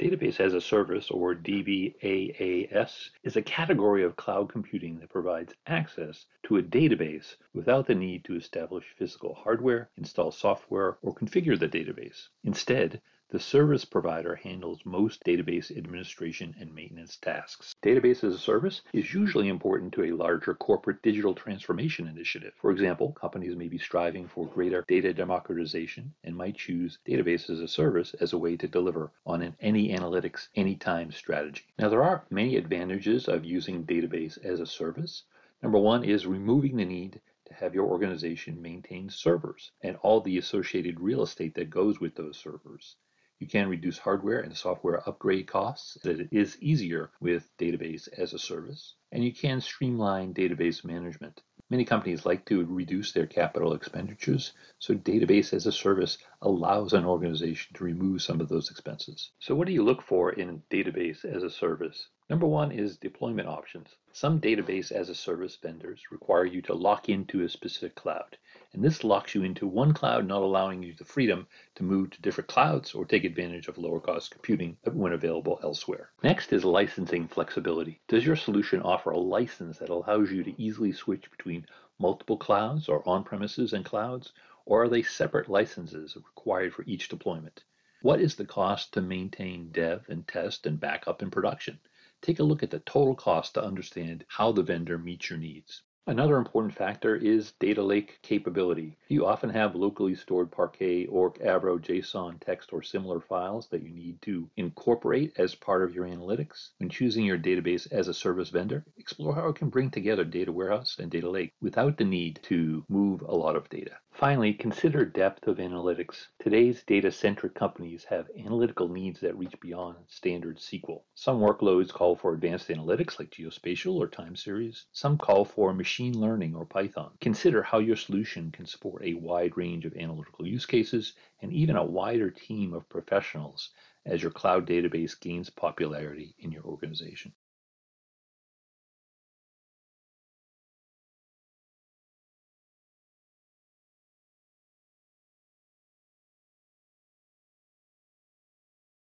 Database as a Service, or DBaaS, is a category of cloud computing that provides access to a database without the need to establish physical hardware, install software, or configure the database. Instead, the service provider handles most database administration and maintenance tasks. Database as a service is usually important to a larger corporate digital transformation initiative. For example, companies may be striving for greater data democratization and might choose database as a service as a way to deliver on an any analytics anytime strategy. Now, there are many advantages of using database as a service. Number one is removing the need to have your organization maintain servers and all the associated real estate that goes with those servers. You can reduce hardware and software upgrade costs. It is easier with database as a service. And you can streamline database management. Many companies like to reduce their capital expenditures, so database as a service allows an organization to remove some of those expenses. So what do you look for in database as a service? Number one is deployment options. Some database as a service vendors require you to lock into a specific cloud, and this locks you into one cloud, not allowing you the freedom to move to different clouds or take advantage of lower cost computing when available elsewhere. Next is licensing flexibility. Does your solution offer a license that allows you to easily switch between multiple clouds or on premises and clouds, or are they separate licenses required for each deployment? What is the cost to maintain dev and test and backup in production? Take a look at the total cost to understand how the vendor meets your needs. Another important factor is data lake capability. You often have locally stored Parquet, Orc, Avro, JSON, text, or similar files that you need to incorporate as part of your analytics. When choosing your database as a service vendor, explore how it can bring together data warehouse and data lake without the need to move a lot of data. Finally, consider depth of analytics. Today's data-centric companies have analytical needs that reach beyond standard SQL. Some workloads call for advanced analytics like geospatial or time series. Some call for machine learning or Python. Consider how your solution can support a wide range of analytical use cases and even a wider team of professionals as your cloud database gains popularity in your organization.